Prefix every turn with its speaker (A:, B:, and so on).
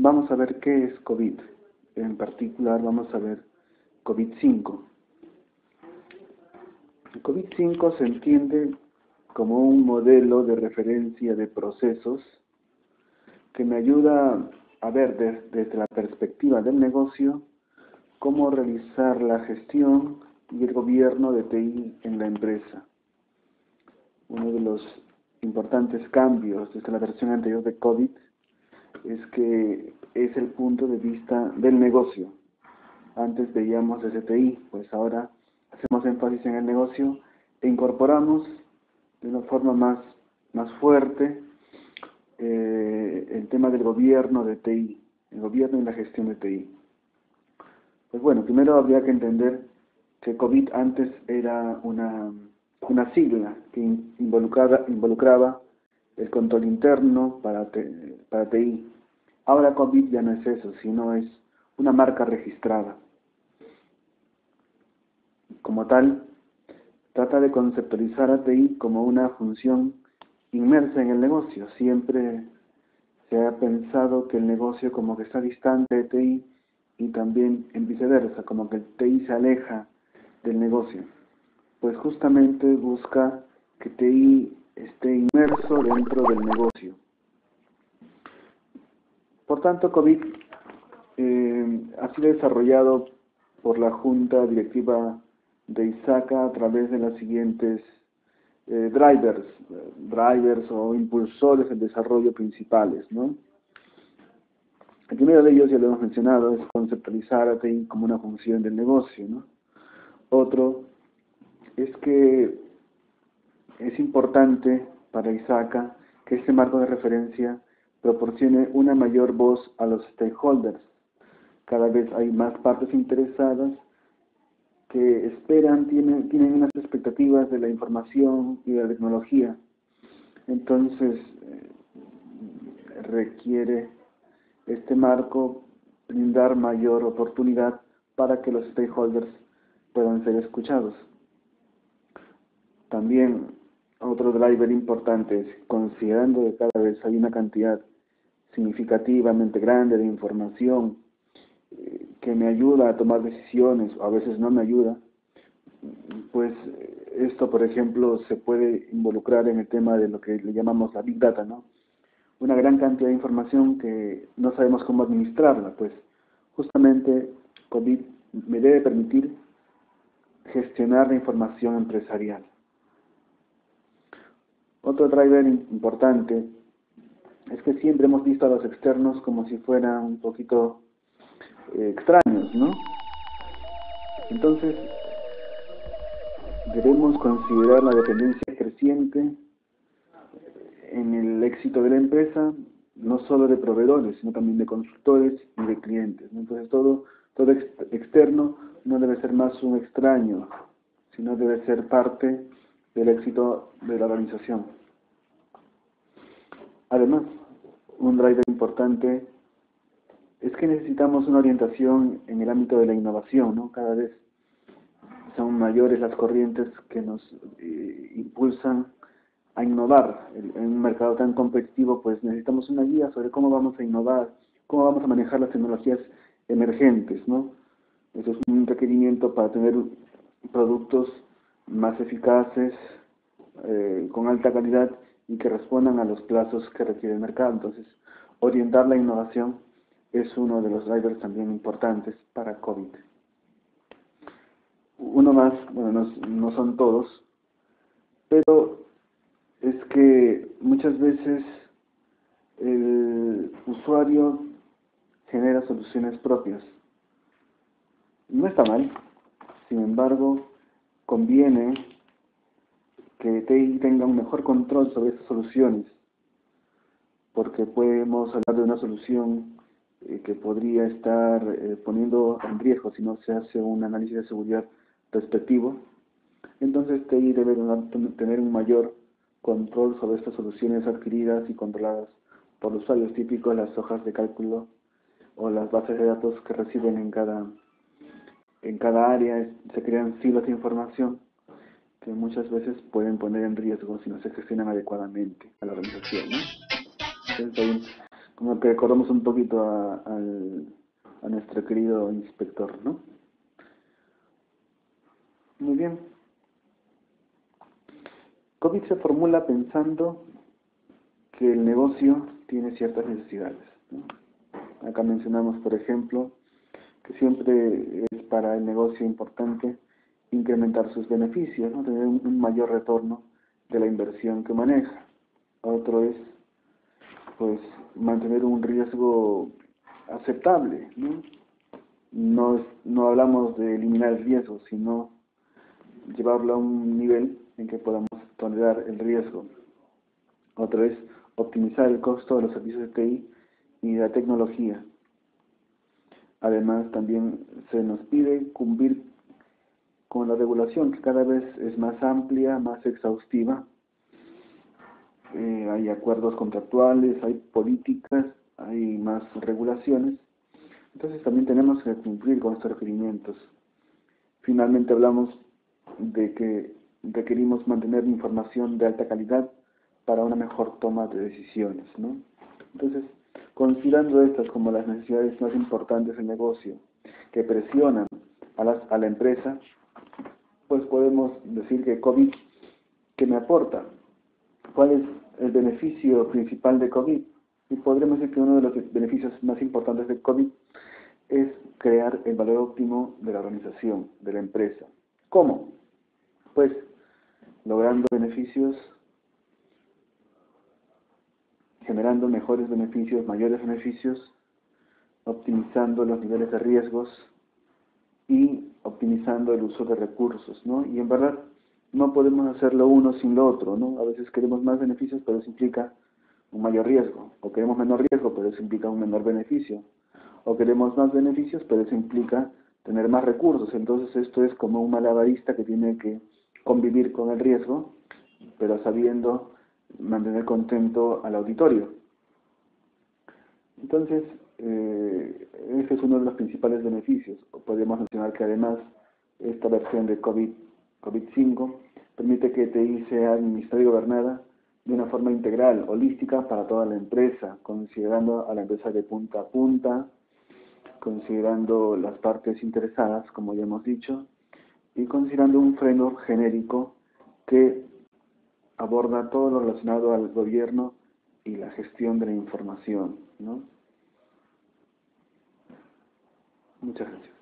A: vamos a ver qué es COVID. En particular vamos a ver COVID-5. COVID-5 se entiende como un modelo de referencia de procesos que me ayuda a ver desde la perspectiva del negocio cómo realizar la gestión y el gobierno de TI en la empresa. Uno de los importantes cambios desde la versión anterior de COVID es que es el punto de vista del negocio. Antes veíamos desde TI, pues ahora hacemos énfasis en el negocio e incorporamos de una forma más, más fuerte eh, el tema del gobierno de TI, el gobierno y la gestión de TI. Pues bueno, primero habría que entender que COVID antes era una, una sigla que involucraba, involucraba el control interno para, para TI. Ahora COVID ya no es eso, sino es una marca registrada. Como tal, trata de conceptualizar a TI como una función inmersa en el negocio. Siempre se ha pensado que el negocio como que está distante de TI y también en viceversa, como que TI se aleja del negocio. Pues justamente busca que TI esté inmerso dentro del negocio. Por tanto, COVID eh, ha sido desarrollado por la Junta Directiva de ISACA a través de las siguientes eh, drivers, drivers o impulsores del desarrollo principales, ¿no? El primero de ellos, ya lo hemos mencionado, es conceptualizar a TI como una función del negocio. ¿no? Otro es que es importante para ISACA que este marco de referencia proporcione una mayor voz a los stakeholders. Cada vez hay más partes interesadas que esperan, tienen, tienen unas expectativas de la información y de la tecnología. Entonces, eh, requiere este marco brindar mayor oportunidad para que los stakeholders puedan ser escuchados. También otro driver importante es, considerando que cada vez hay una cantidad significativamente grande de información eh, que me ayuda a tomar decisiones, o a veces no me ayuda, pues esto, por ejemplo, se puede involucrar en el tema de lo que le llamamos la Big Data, ¿no? una gran cantidad de información que no sabemos cómo administrarla, pues justamente COVID me debe permitir gestionar la información empresarial. Otro driver importante es que siempre hemos visto a los externos como si fueran un poquito eh, extraños, ¿no? Entonces, debemos considerar la dependencia creciente en el éxito de la empresa, no solo de proveedores, sino también de consultores y de clientes. Entonces todo, todo externo no debe ser más un extraño, sino debe ser parte del éxito de la organización. Además, un driver importante es que necesitamos una orientación en el ámbito de la innovación, ¿no? Cada vez son mayores las corrientes que nos eh, impulsan a innovar. En un mercado tan competitivo, pues necesitamos una guía sobre cómo vamos a innovar, cómo vamos a manejar las tecnologías emergentes, ¿no? Eso es un requerimiento para tener productos más eficaces, eh, con alta calidad y que respondan a los plazos que requiere el mercado. Entonces, orientar la innovación es uno de los drivers también importantes para COVID. Uno más, bueno, no, no son todos, pero es que muchas veces el usuario genera soluciones propias. No está mal, sin embargo, conviene que TI tenga un mejor control sobre estas soluciones, porque podemos hablar de una solución eh, que podría estar eh, poniendo en riesgo si no se hace un análisis de seguridad respectivo. Entonces TI debe tener un mayor control sobre estas soluciones adquiridas y controladas por usuarios típicos, las hojas de cálculo o las bases de datos que reciben en cada, en cada área. Se crean silos de información que muchas veces pueden poner en riesgo si no se gestionan adecuadamente a la organización. Entonces como que recordamos un poquito a, a nuestro querido inspector, ¿no? Muy bien. COVID se formula pensando que el negocio tiene ciertas necesidades. Acá mencionamos, por ejemplo, que siempre es para el negocio importante incrementar sus beneficios, ¿no? tener un, mayor retorno de la inversión que maneja. Otro es pues mantener un riesgo aceptable. ¿no? No, hablamos de eliminar el riesgo, sino llevarlo a un nivel en que podamos tolerar el riesgo. Otra es optimizar el costo de los servicios de TI y de la tecnología. Además, también se nos pide cumplir con la regulación, que cada vez es más amplia, más exhaustiva. Eh, hay acuerdos contractuales, hay políticas, hay más regulaciones. Entonces también tenemos que cumplir con estos requerimientos. Finalmente hablamos de que requerimos mantener información de alta calidad para una mejor toma de decisiones. ¿no? Entonces, considerando estas como las necesidades más importantes del negocio, que presionan a, la empresa, pues podemos decir que COVID, ¿qué me aporta? ¿Cuál es el beneficio principal de COVID? Y podremos decir que uno de los beneficios más importantes de COVID es crear el valor óptimo de la organización, de la empresa. ¿Cómo? Pues logrando beneficios, generando mejores beneficios, mayores beneficios, optimizando los niveles de riesgos y optimizando el uso de recursos, ¿no? Y en verdad no podemos hacerlo uno sin lo otro, ¿no? A veces queremos más beneficios, pero eso implica un mayor riesgo, o queremos menor riesgo, pero eso implica un menor beneficio, o queremos más beneficios, pero eso implica tener más recursos. Entonces esto es como un malabarista que tiene que convivir con el riesgo, pero sabiendo mantener contento al auditorio. Entonces, eh, ese es uno de los principales beneficios. Podríamos mencionar que además esta versión de COVID, COVID-5 permite que TI sea administrada y gobernada de una forma integral, holística para toda la empresa, considerando a la empresa de punta a punta, considerando las partes interesadas, como ya hemos dicho, y considerando un freno genérico que aborda todo lo relacionado al gobierno y la gestión de la información. ¿no? Muchas gracias.